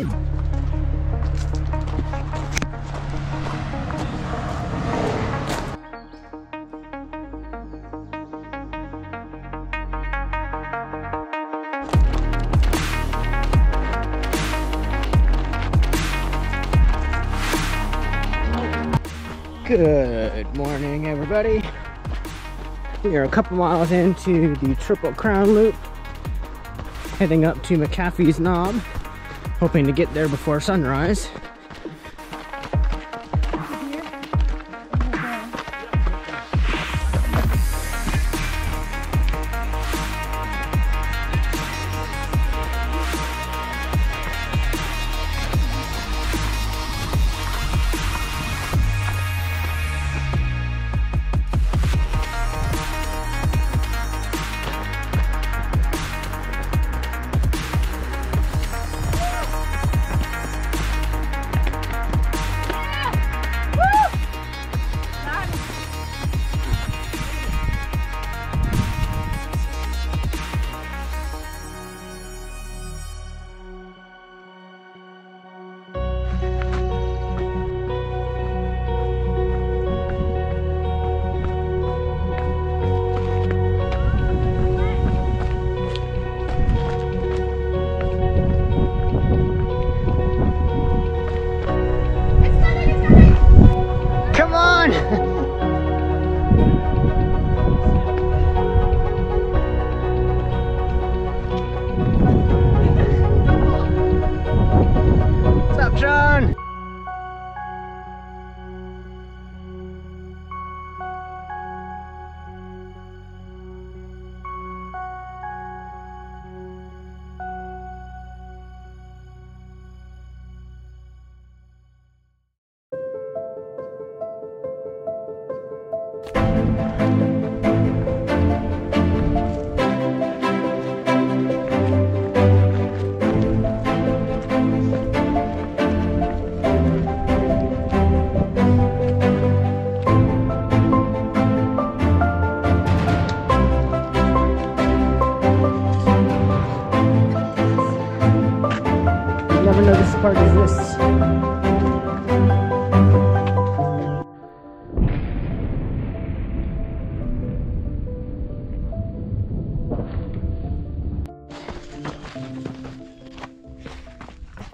Good morning, everybody. We are a couple miles into the Triple Crown Loop, heading up to McAfee's Knob, hoping to get there before sunrise.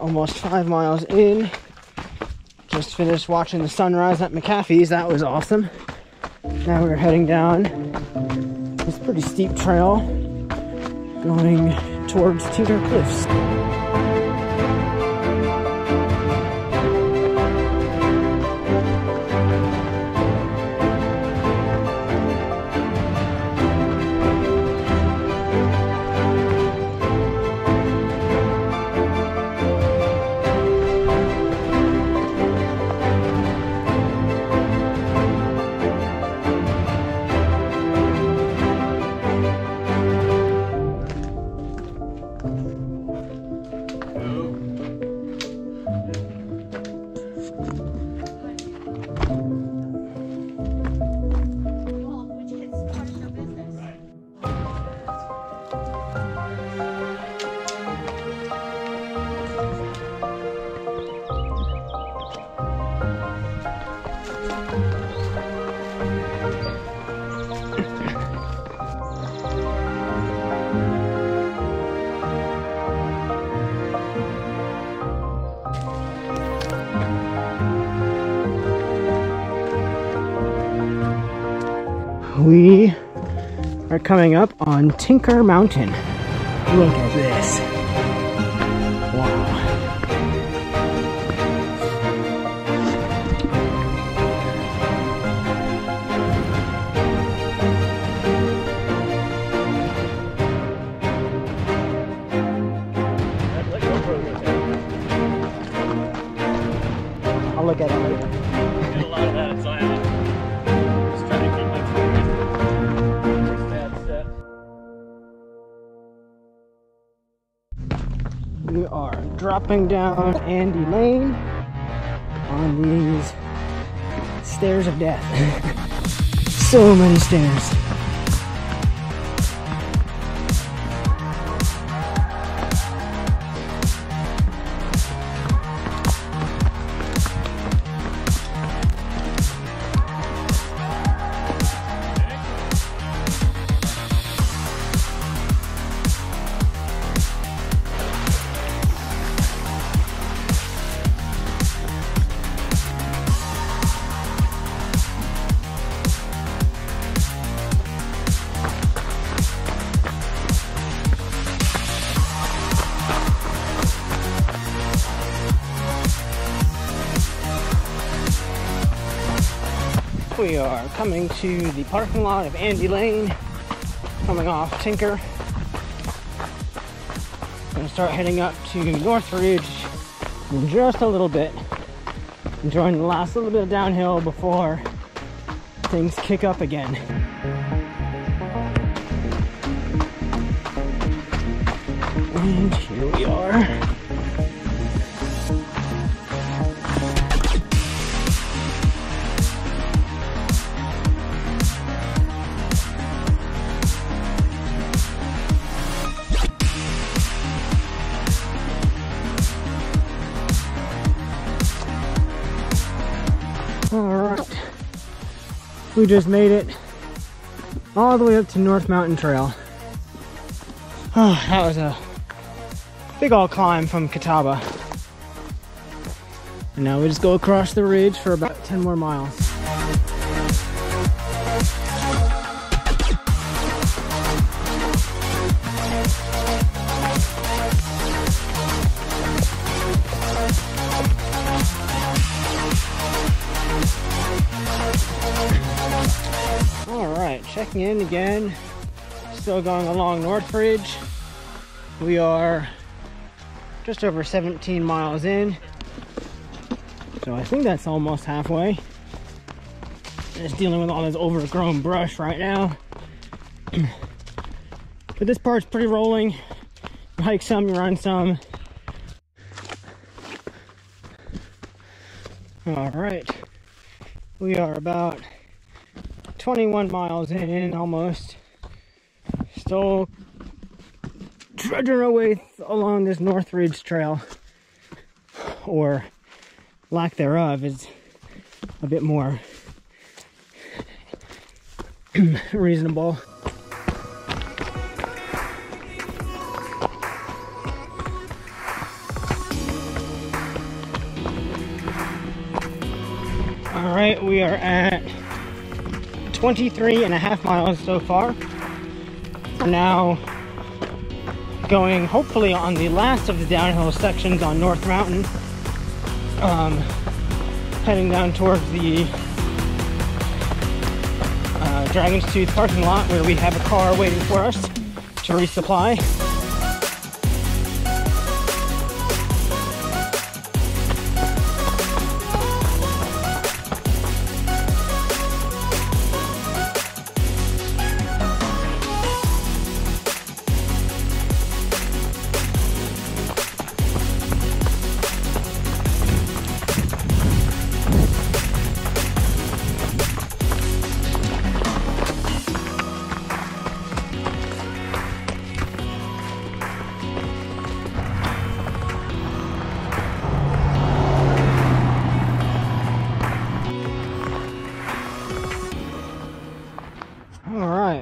Almost five miles in. Just finished watching the sunrise at McAfee's. That was awesome. Now we're heading down this pretty steep trail going towards Tinker Cliffs. We are coming up on Tinker Mountain. Look at this. Wow. I'll look at it dropping down Andy Layne on these stairs of death. so many stairs. We are coming to the parking lot of Andy Layne, coming off Tinker. Gonna start heading up to Northridge in just a little bit. Enjoying the last little bit of downhill before things kick up again. And here we are. We just made it all the way up to North Mountain Trail. Oh, that was a big old climb from Catawba. And now we just go across the ridge for about 10 more miles. Checking in again. Still going along Northridge. We are just over 17 miles in. So I think that's almost halfway. Just dealing with all this overgrown brush right now. but this part's pretty rolling. You hike some, you run some. All right. We are about 21 miles in almost. Still trudging our way along this North Ridge Trail, or lack thereof, is a bit more reasonable. All right, we are at 23 and a half miles so far. We're now going hopefully on the last of the downhill sections on North Mountain. Um, heading down towards the uh, Dragon's Tooth parking lot where we have a car waiting for us to resupply.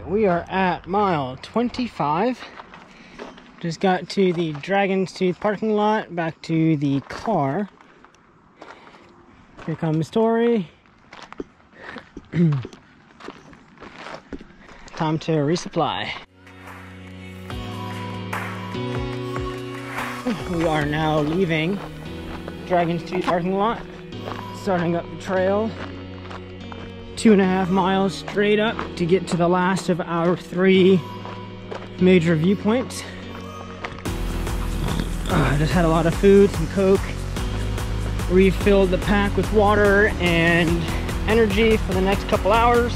We are at mile 25. Just got to the Dragon's Tooth parking lot, back to the car. Here comes Tori. Time to resupply. We are now leaving Dragon's Tooth parking lot, starting up the trail two and a half miles straight up to get to the last of our three major viewpoints. Uh, I just had a lot of food, some Coke, refilled the pack with water and energy for the next couple hours.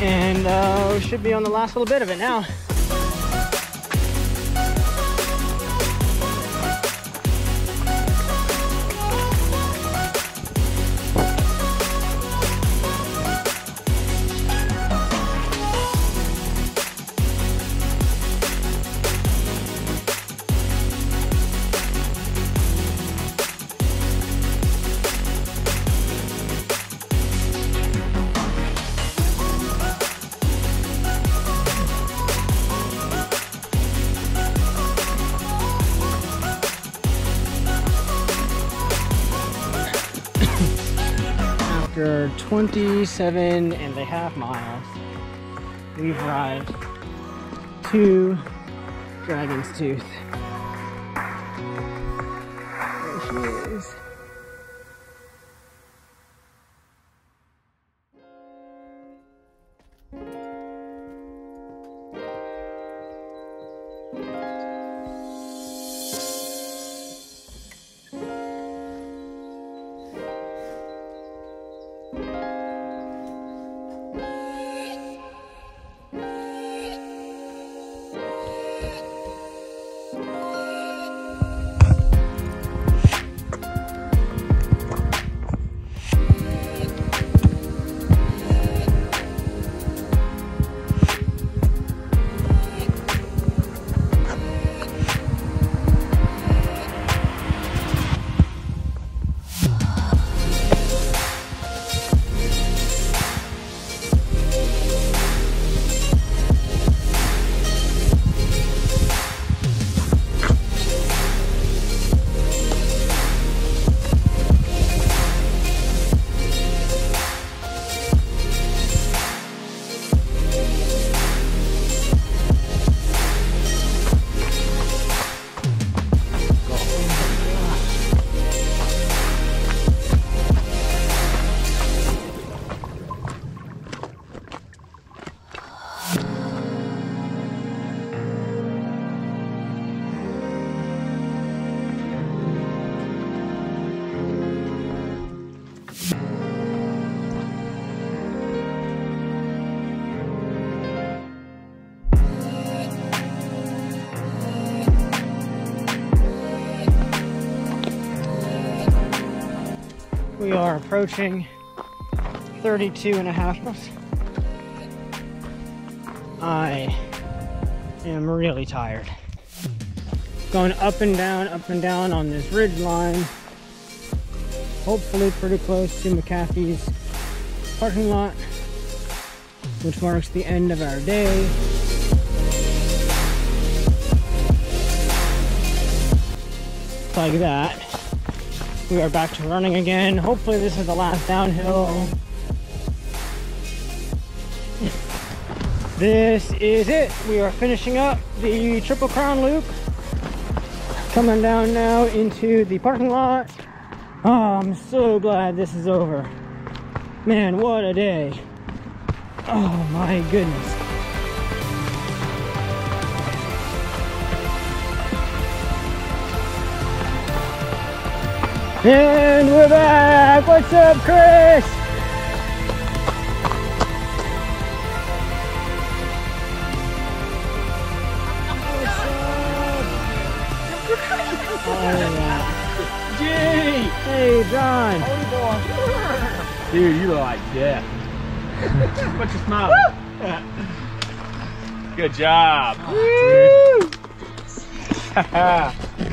And uh, we should be on the last little bit of it now. After 27 and a half miles, we've arrived to Dragon's Tooth. Are approaching 32 and a half. I am really tired. Going up and down, up and down on this ridge line. Hopefully pretty close to McAfee's parking lot, which marks the end of our day. Like that. We are back to running again. Hopefully this is the last downhill. This is it. We are finishing up the Triple Crown Loop. Coming down now into the parking lot. Oh, I'm so glad this is over. Man, what a day. Oh my goodness. And we're back. What's up, Chris? What's up? Oh, Gee! Hey, John. Dude, you look like death. What's your smile? Good job. Woo!